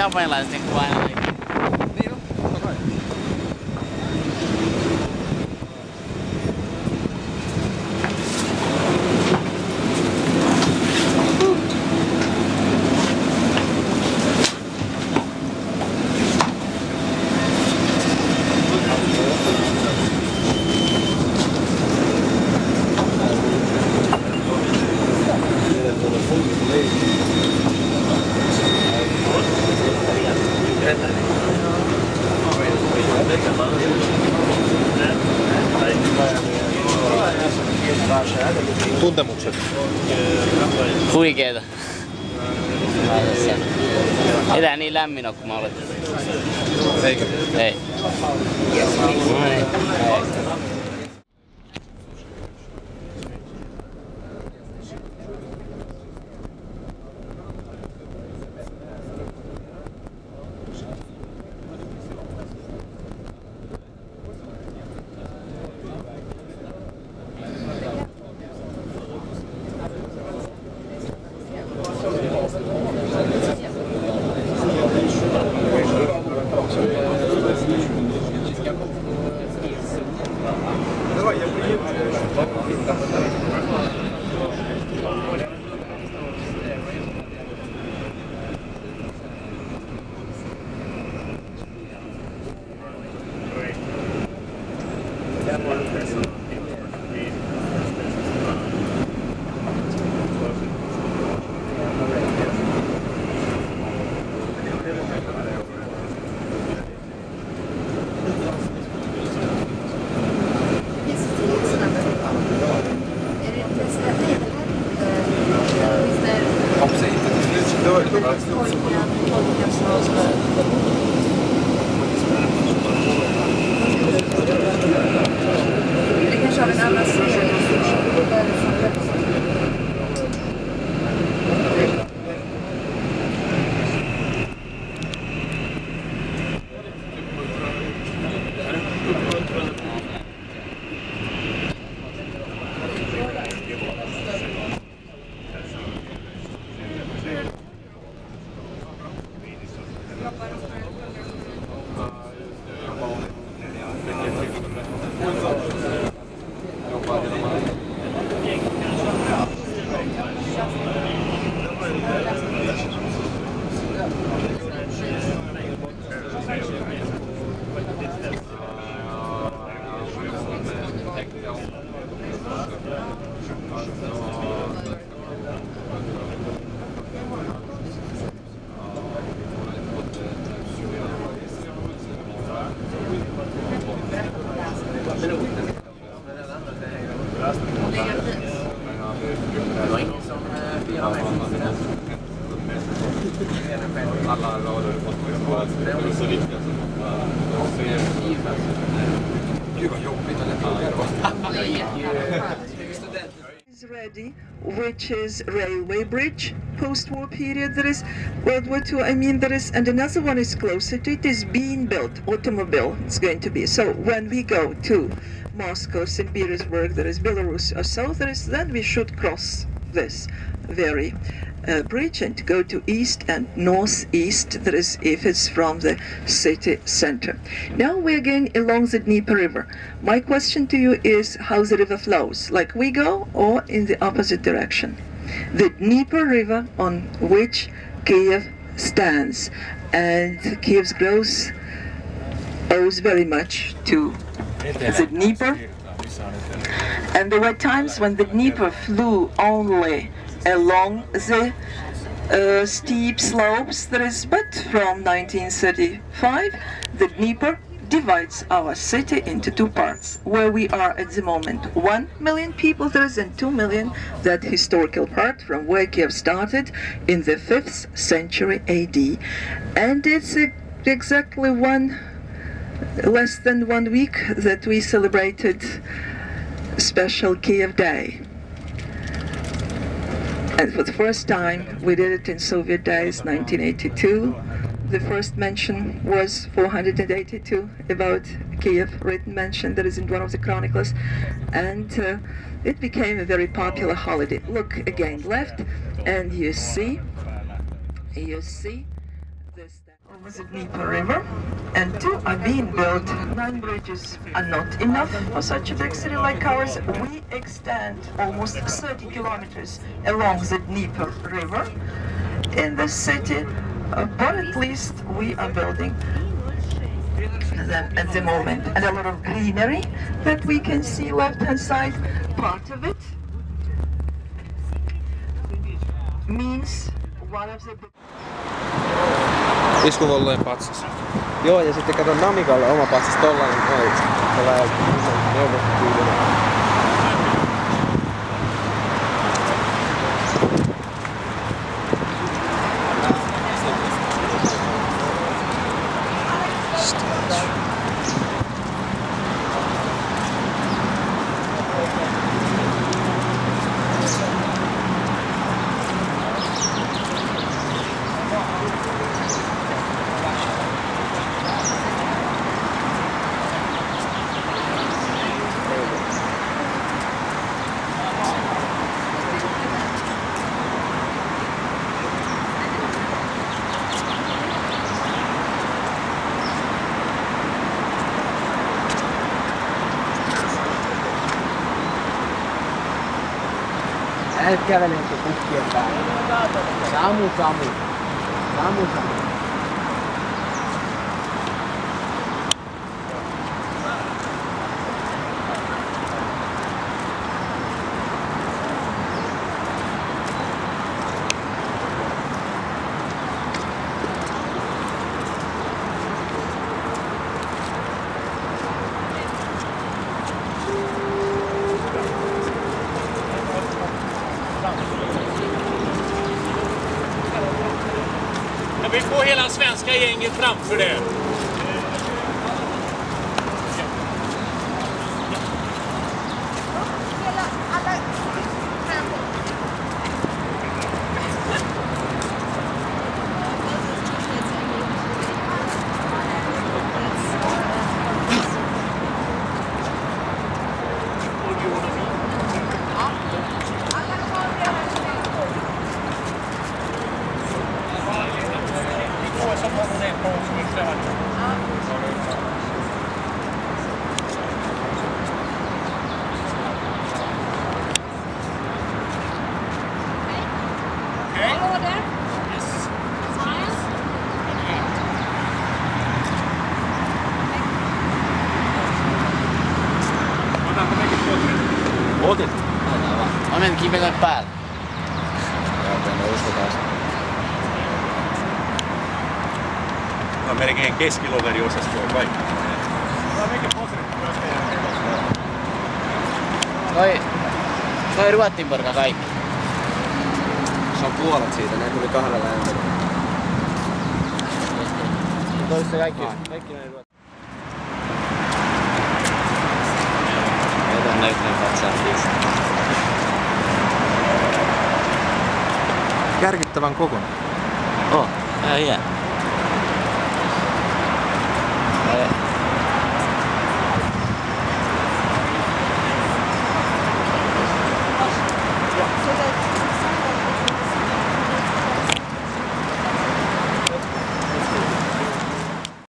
小朋友来参观。Tuntemukset. Huikeeta. Ei tää niin lämmin ole kuin mä oletin. Eikö? Ei. No niin. Alla rader på Det är så viktiga Gud vad jobbigt att is ready, which is railway bridge post-war period. There is World War II. I mean, there is, and another one is closer to it is being built. Automobile. It's going to be. So when we go to Moscow, St. Petersburg, there is Belarus or so. There is then we should cross this very uh, bridge and go to east and northeast. There is if it's from the city center. Now we're going along the Dnieper River. My question to you is how the river flows, like we go or in the opposite direction. The Dnieper River on which Kiev stands, and Kiev's growth owes very much to the Dnieper. And there were times when the Dnieper flew only along the uh, steep slopes. But from 1935, the Dnieper divides our city into two parts, where we are at the moment. One million people there is, and two million that historical part from where Kiev started in the 5th century AD. And it's exactly one, less than one week that we celebrated special Kiev Day. And for the first time, we did it in Soviet days, 1982. The first mention was 482 about Kiev, written mention that is in one of the chronicles. And uh, it became a very popular holiday. Look again left, and you see, you see the Dnieper River, and two are being built. Nine bridges are not enough for such a big city like ours. We extend almost 30 kilometers along the Dnieper River in the city, uh, but at least we are building them at the moment. And a lot of greenery that we can see left hand side. Part of it means one of the Iskuvolleen patsas. Joo, ja sitten kato Namikalle oma patsas tollanen noin. Tällainen neuvostotyylinen. નાયક કહેવાય ને તો ખુશ કહેતા સામું સામું સામું સામું Vi får hela svenska gänget framför det. Otit. On mennyt kivenä päälle. Joo, tänne uskotaan. On melkein keskiloveriosasto on kaikki. Toi, toi Ruotsin porka kaikki. Se on puolet siitä, ne tuli kahdella lentolla. Toista kaikki. Kaikki näin löytyy katsojafiilistä. Järkyttävän kokoinen. Oh, ihan yeah.